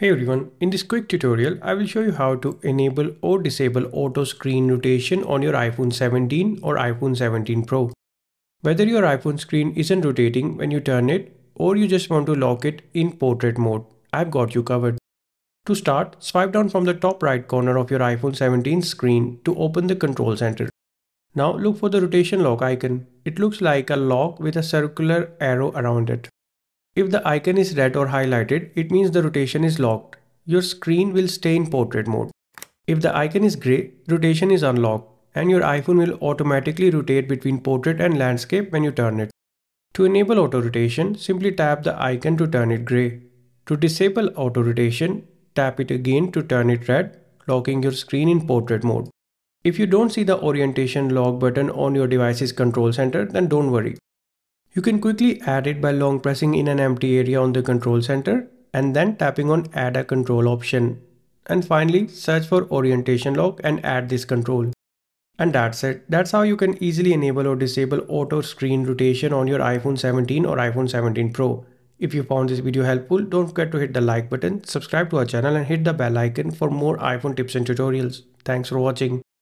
Hey everyone, in this quick tutorial, I will show you how to enable or disable auto screen rotation on your iPhone 17 or iPhone 17 Pro. Whether your iPhone screen isn't rotating when you turn it or you just want to lock it in portrait mode, I've got you covered. To start, swipe down from the top right corner of your iPhone 17 screen to open the control center. Now look for the rotation lock icon. It looks like a lock with a circular arrow around it. If the icon is red or highlighted, it means the rotation is locked. Your screen will stay in portrait mode. If the icon is grey, rotation is unlocked and your iPhone will automatically rotate between portrait and landscape when you turn it. To enable auto rotation, simply tap the icon to turn it grey. To disable auto rotation, tap it again to turn it red, locking your screen in portrait mode. If you don't see the orientation lock button on your device's control center, then don't worry. You can quickly add it by long pressing in an empty area on the control center and then tapping on add a control option. And finally, search for orientation lock and add this control. And that's it. That's how you can easily enable or disable auto screen rotation on your iPhone 17 or iPhone 17 Pro. If you found this video helpful, don't forget to hit the like button, subscribe to our channel and hit the bell icon for more iPhone tips and tutorials. Thanks for watching.